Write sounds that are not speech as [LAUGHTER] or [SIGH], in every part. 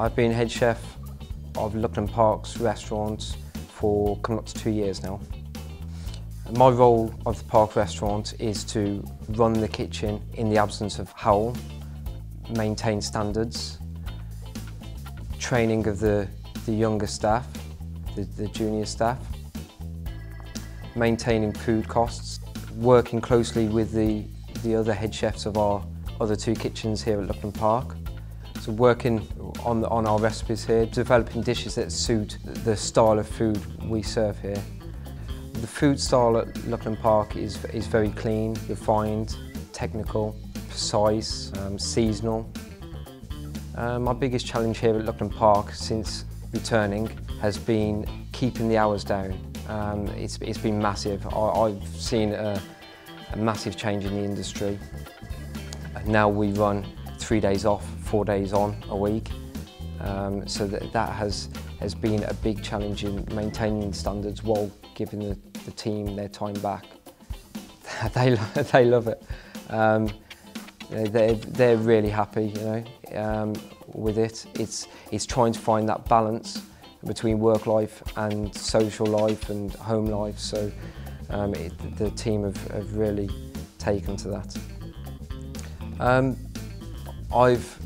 I've been head chef of Lucknam Park's restaurant for coming up to two years now. My role of the Park restaurant is to run the kitchen in the absence of Hywel, maintain standards, training of the, the younger staff, the, the junior staff, maintaining food costs, working closely with the, the other head chefs of our other two kitchens here at Lucknam Park. So working on, on our recipes here, developing dishes that suit the style of food we serve here. The food style at Lucknam Park is, is very clean, refined, technical, precise, um, seasonal. Um, my biggest challenge here at Lucknam Park since returning has been keeping the hours down. Um, it's, it's been massive. I, have seen a, a massive change in the industry. Now we run three days off, four days on a week. Um, so that, that has, has been a big challenge in maintaining standards while giving the, the team their time back. [LAUGHS] they, [LAUGHS] they love it. Um, they're, they're really happy, you know, um, with it. It's, it's trying to find that balance between work life and social life and home life. So um, it, the team have, have really taken to that. Um, I've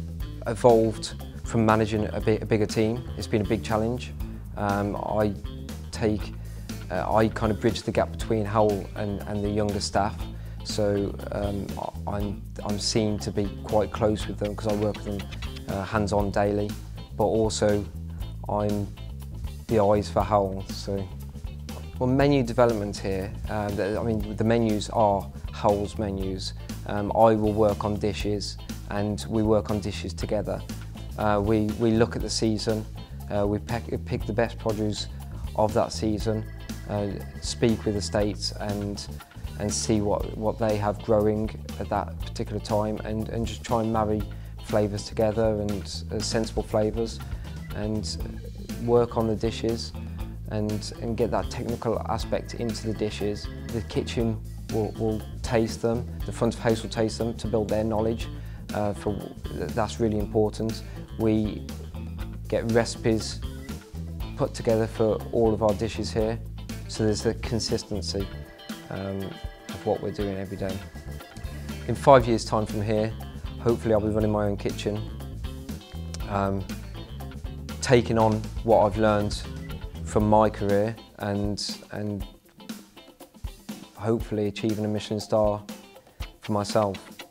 evolved from managing a, a bigger team. It's been a big challenge. Um, I take, uh, I kind of bridge the gap between Hywel and, and the younger staff. So um, I'm, I'm seen to be quite close with them because I work with them uh, hands-on daily, but also I'm the eyes for Hywel. So, well, menu development here. Um, I mean, the menus are Hywel's menus. Um, I will work on dishes, and we work on dishes together. Uh, we, we look at the season, uh, we pick, pick the best produce of that season, uh, speak with the states and and see what, what they have growing at that particular time and, and just try and marry flavours together and uh, sensible flavours and work on the dishes and, and get that technical aspect into the dishes. The kitchen will, will taste them, the front of house will taste them to build their knowledge. Uh, for, that's really important. We get recipes put together for all of our dishes here, so there's the consistency um, of what we're doing every day. In five years' time from here, hopefully I'll be running my own kitchen, um, taking on what I've learned from my career and, and hopefully achieving a Michelin star for myself.